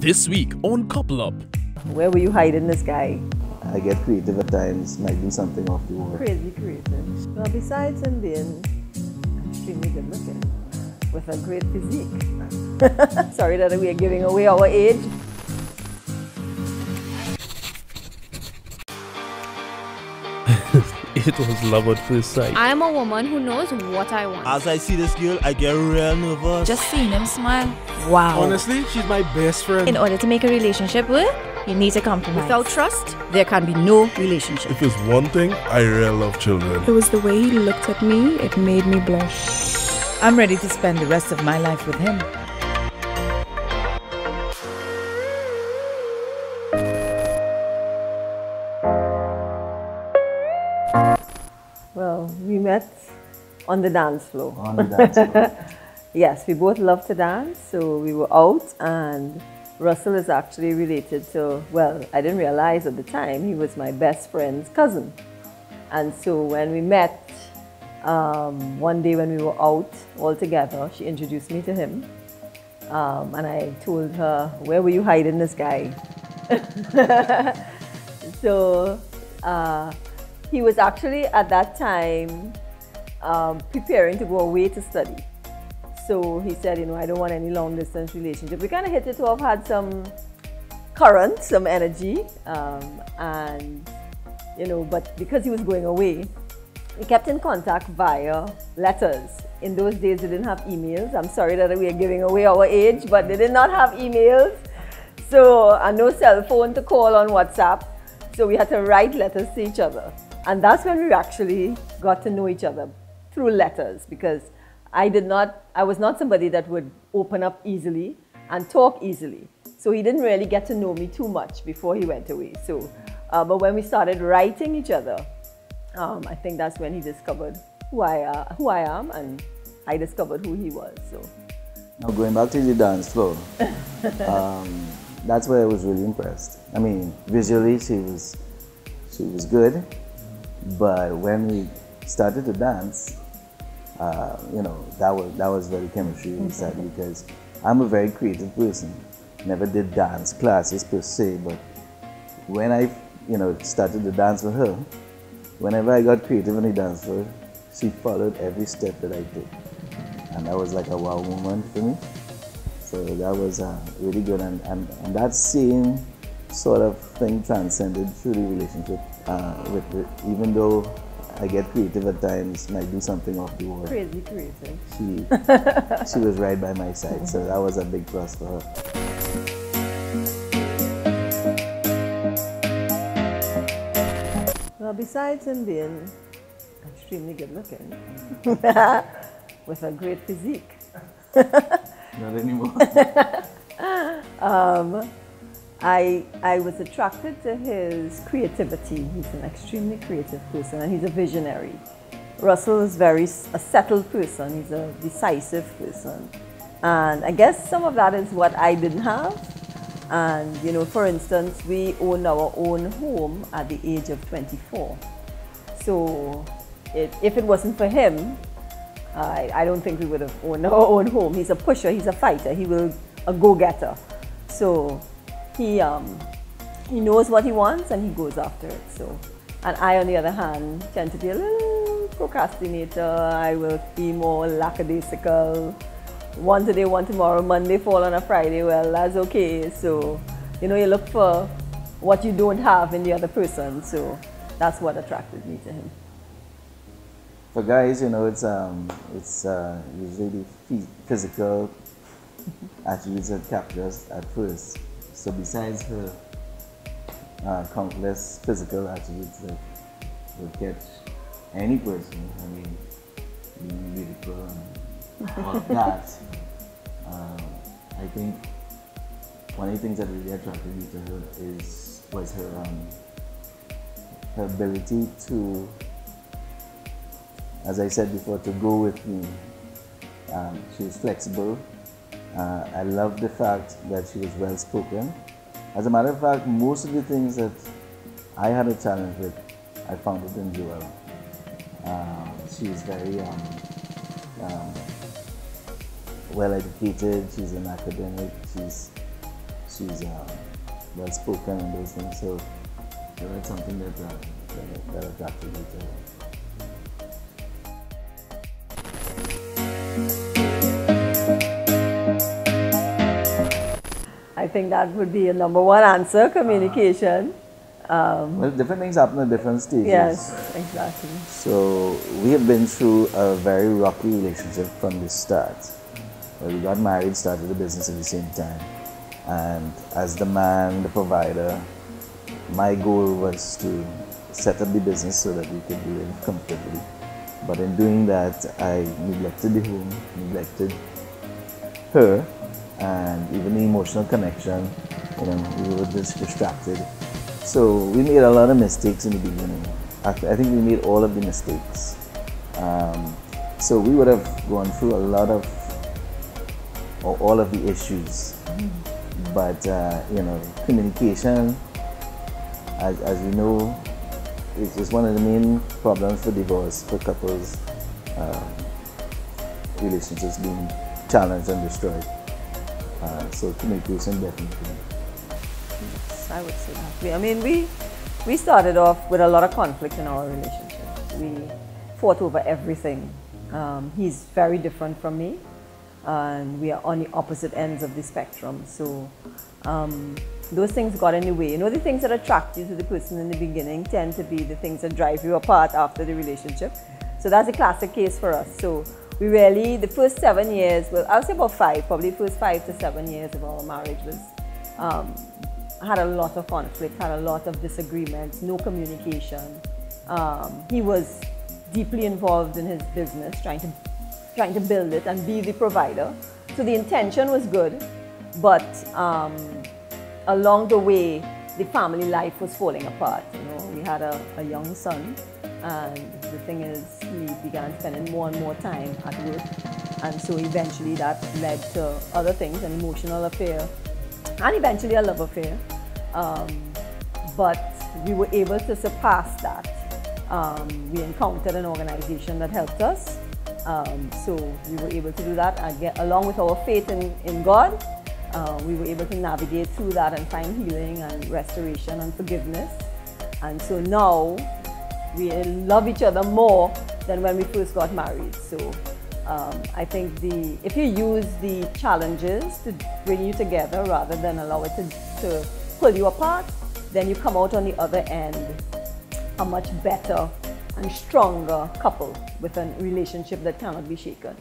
This week on Couple Up. Where were you hiding this guy? I get creative at times, might do something off the wall. Crazy creative. Well, besides him being extremely good looking, with a great physique. Sorry that we are giving away our age. It was love at first sight. I'm a woman who knows what I want. As I see this girl, I get real nervous. Just seeing him smile. wow. Honestly, she's my best friend. In order to make a relationship work, you need to compromise. Without trust, there can be no relationship. If it's one thing, I really love children. It was the way he looked at me, it made me blush. I'm ready to spend the rest of my life with him. On the dance floor. On the dance floor. Yes, we both love to dance, so we were out, and Russell is actually related to, well, I didn't realize at the time he was my best friend's cousin. And so when we met, um, one day when we were out all together, she introduced me to him. Um, and I told her, Where were you hiding this guy? so uh, he was actually at that time um, preparing to go away to study. So he said, you know, I don't want any long distance relationship. We kind of hit it off, had some current, some energy, um, and you know, but because he was going away, we kept in contact via letters. In those days, they didn't have emails. I'm sorry that we are giving away our age, but they did not have emails. So, and no cell phone to call on WhatsApp. So we had to write letters to each other. And that's when we actually got to know each other through letters because I did not, I was not somebody that would open up easily and talk easily. So he didn't really get to know me too much before he went away. So, uh, but when we started writing each other, um, I think that's when he discovered who I, uh, who I am and I discovered who he was. So, Now going back to the dance floor, um, that's where I was really impressed. I mean, visually she was she was good, but when we started to dance, uh, you know, that was that was very chemistry inside because I'm a very creative person. Never did dance classes per se, but when I, you know, started to dance with her, whenever I got creative in the dance she followed every step that I did, and that was like a wow moment for me. So that was uh, really good, and, and, and that same sort of thing transcended through the relationship. Uh, with, with even though I get creative at times, might do something off the wall. crazy creative. She she was right by my side, so that was a big plus for her. Well, besides him being extremely good looking, with a great physique, Not anymore. um, I, I was attracted to his creativity. He's an extremely creative person and he's a visionary. Russell is very a settled person. He's a decisive person. And I guess some of that is what I didn't have. And, you know, for instance, we owned our own home at the age of 24. So it, if it wasn't for him, I, I don't think we would have owned our own home. He's a pusher, he's a fighter, he will a go-getter. So he um, he knows what he wants and he goes after it. So and I on the other hand tend to be a little procrastinator. I will be more lackadaisical. One today, one tomorrow, Monday fall on a Friday, well that's okay. So, you know, you look for what you don't have in the other person. So that's what attracted me to him. For guys, you know, it's um, it's uh, usually the phy- physical attributes that capture us at first. So besides her uh, countless physical attributes that would catch any person, I mean, being beautiful and all that, um, I think one of the things that really attracted me to her is was her um, her ability to as I said before, to go with me. Um, she was flexible. Uh, I love the fact that she was well spoken. As a matter of fact, most of the things that I had a challenge with, I found it in Joelle. Um, she is very um, um, well educated, she's an academic, she's she's uh, well spoken and those things. So, so that's something that, uh, that, that attracted me to her. I think that would be a number one answer communication. Um, Well, different things happen at different stages. yes, exactly. So we have been through a very rocky relationship from the start. Well, we got married, started the business at the same time. And as the man, the provider, my goal was to set up the business so that we could live comfortably. But in doing that, I neglected the home, neglected her, and even the emotional connection. You know, we were just distracted. So we made a lot of mistakes in the beginning. I, I think we made all of the mistakes. Um, so we would have gone through a lot of, or all of the issues. But uh, you know, communication, as, as you know, is, is one of the main problems for divorce for couples. Um, relationships being challenged and destroyed. Uh, so communication definitely. Yes, I would say that. I mean, we we started off with a lot of conflict in our relationship. We fought over everything. Um, he's very different from me, and we are on the opposite ends of the spectrum. So um, those things got in the way. You know, the things that attract you to the person in the beginning tend to be the things that drive you apart after the relationship. So that's a classic case for us. So we really, the first seven years, well, I would say about five, probably first five to seven years of our marriage was um, had a lot of conflict, had a lot of disagreements, no communication. Um, he was deeply involved in his business, trying to trying to build it and be the provider. So the intention was good, but um, along the way, the family life was falling apart. You know, we had a, a young son, and the thing is, he began spending more and more time at work, and so eventually that led to other things, an emotional affair, and eventually a love affair. Um, but we were able to surpass that. Um, we encountered an organization that helped us. Um, so we were able to do that and get, along with our faith in, in God. Uh, we were able to navigate through that and find healing and restoration and forgiveness. And so now we love each other more than when we first got married. So um, I think the if you use the challenges to bring you together rather than allow it to, to pull you apart, then you come out on the other end a much better and stronger couple with a relationship that cannot be shaken.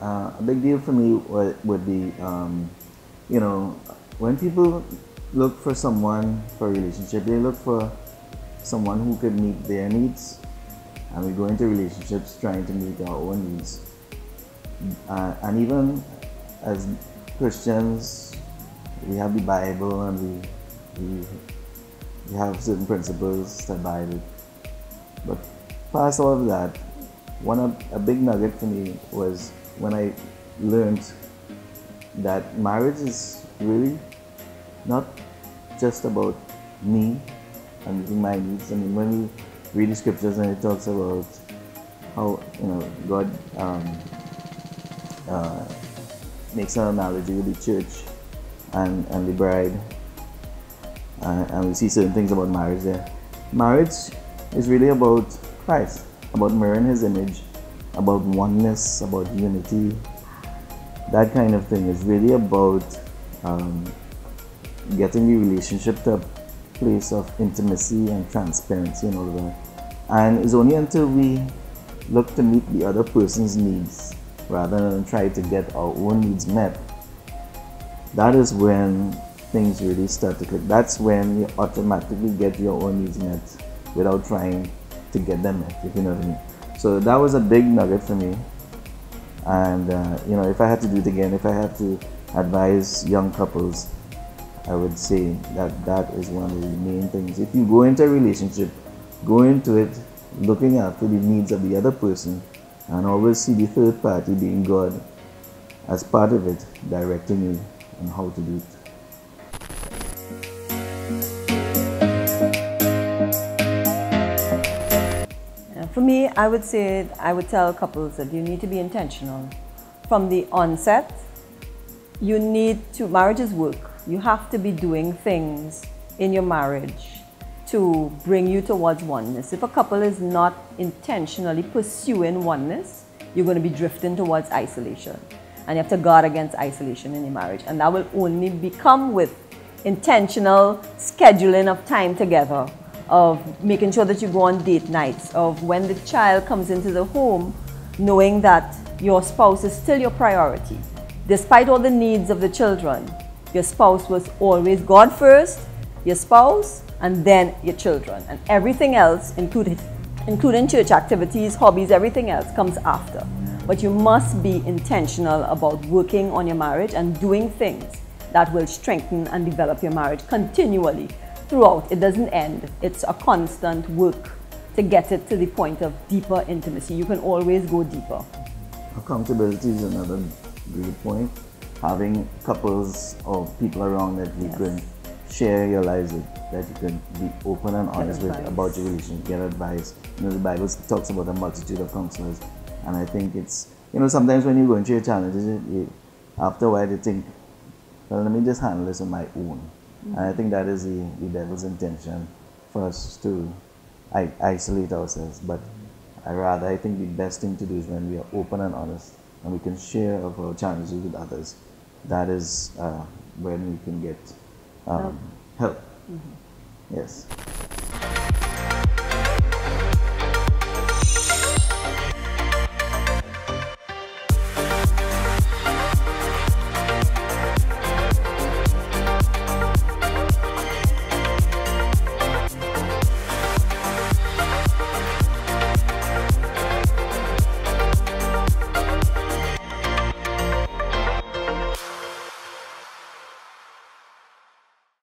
Uh, a big deal for me would, would be, um, you know, when people look for someone for a relationship, they look for someone who could meet their needs. And we go into relationships trying to meet our own needs. Uh, and even as Christians, we have the Bible and we, we, we have certain principles that it. But past all of that, one of, a big nugget for me was when I learned that marriage is really not just about me and meeting my needs. I mean, when we read the scriptures and it talks about how you know God um, uh, makes an analogy with the church and, and the bride, uh, and we see certain things about marriage there. Marriage is really about Christ, about mirroring His image, about oneness, about unity. That kind of thing is really about um, getting the relationship to a place of intimacy and transparency and all of that. And it's only until we look to meet the other person's needs rather than try to get our own needs met, that is when things really start to click. That's when you automatically get your own needs met without trying to get them met, if you know what I mean. So that was a big nugget for me. And uh, you know, if I had to do it again, if I had to advise young couples, I would say that that is one of the main things. If you go into a relationship, go into it looking after the needs of the other person and always see the third party being God as part of it, directing you on how to do it. For me, I would say, I would tell couples that you need to be intentional. From the onset, you need to, marriage is work. You have to be doing things in your marriage to bring you towards oneness. If a couple is not intentionally pursuing oneness, you're going to be drifting towards isolation. And you have to guard against isolation in your marriage. And that will only become with intentional scheduling of time together, of making sure that you go on date nights, of when the child comes into the home, knowing that your spouse is still your priority. Despite all the needs of the children, your spouse was always God first, your spouse, and then your children. And everything else, including, including church activities, hobbies, everything else comes after. But you must be intentional about working on your marriage and doing things that will strengthen and develop your marriage continually throughout. It doesn't end, it's a constant work to get it to the point of deeper intimacy. You can always go deeper. Accountability is another great point. Having couples or people around that you Yes. can share your lives with, that you can be open and honest with about your relationship, get advice. You know, the Bible talks about a multitude of counselors, and I think it's, you know, sometimes when you go into your challenges, you, you, after a while you think, well, let me just handle this on my own. And I think that is the, the devil's intention for us to I, isolate ourselves. But I rather, I think the best thing to do is when we are open and honest and we can share of our challenges with others. That is uh, when we can get um, help. Yes.